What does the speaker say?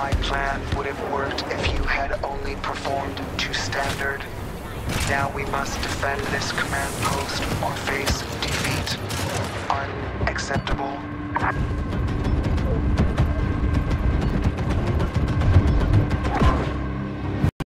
My plan would have worked if you had only performed to standard. Now we must defend this command post or face defeat. Unacceptable.